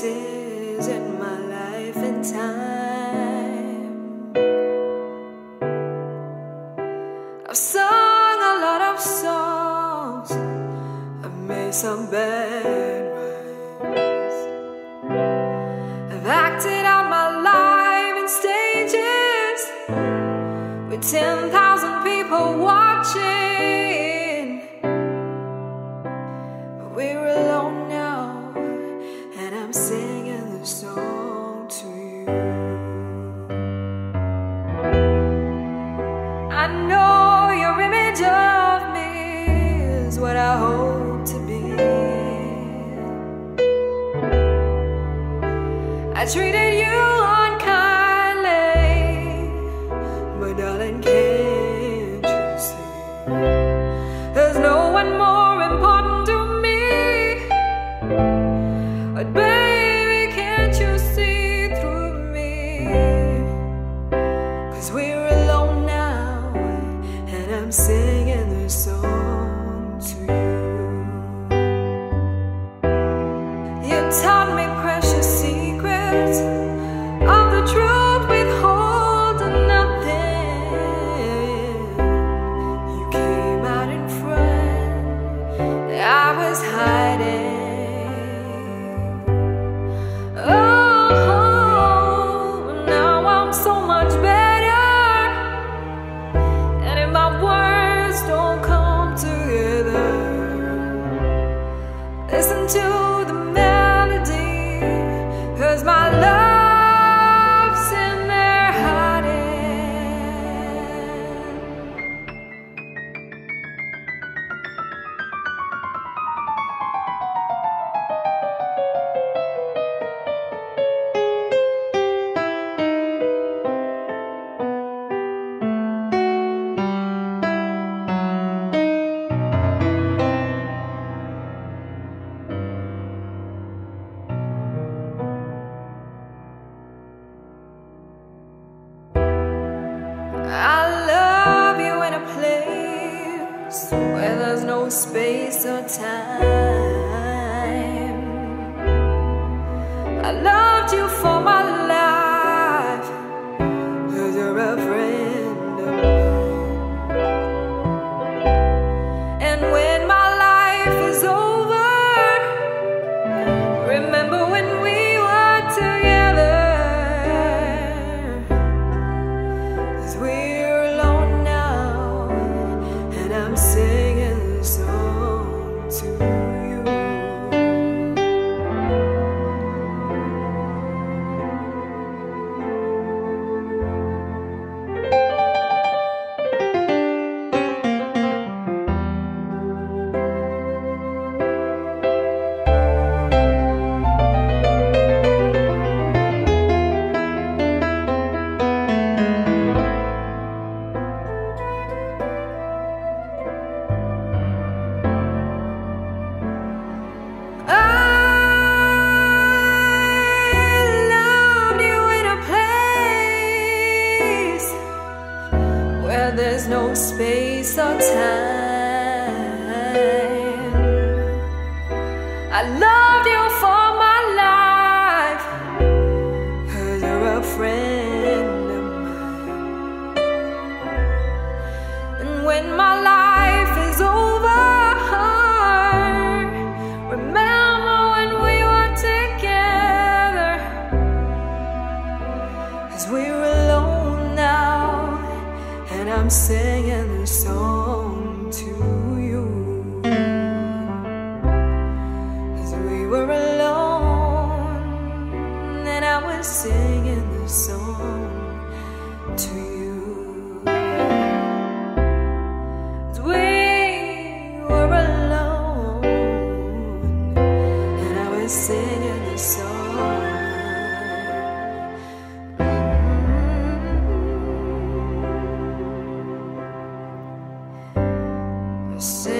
places in my life and time. I've sung a lot of songs, I've made some bad ones. I've acted out my life in stages with 10,000 treated you so much better. where there's no space or time. I loved you for my life. there's no space or time. I love. singing this song to you. As we were alone And I was singing this song to you. Singing this song. say